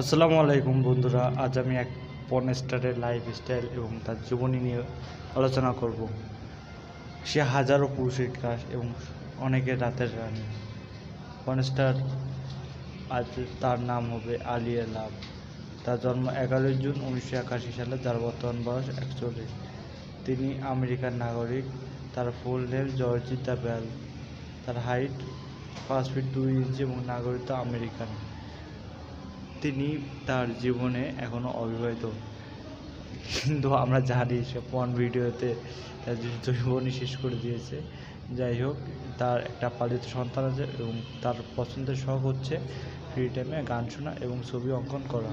আসসালামু আলাইকুম বন্ধুরা, আজ আমি এক পর্ন স্টারের লাইফ স্টাইল এবং তার জীবনী নিয়ে আলোচনা করব। সে হাজারো পুরুষের ক্রাশ এবং অনেকের রাতের রানী। পর্ন স্টার আজ তার নাম হবে আলিয়া লাভ তার জন্ম এগারোই জুন উনিশশো একাশি সালে, যার বর্তমান বয়স একচল্লিশ। তিনি আমেরিকার নাগরিক, তার ফুল নেম জর্জিতা ব্যাল তার হাইট পাঁচ ফিট দুই ইঞ্চি এবং নাগরিকত্ব আমেরিকান। তিনি তার জীবনে এখনও অবিবাহিত। কিন্তু আমরা জানি সে পন ভিডিওতে তার জীবনী শেষ করে দিয়েছে। যাই হোক, তার একটা পালিত সন্তান আছে এবং তার পছন্দের শখ হচ্ছে ফ্রি টাইমে গান শোনা এবং ছবি অঙ্কন করা।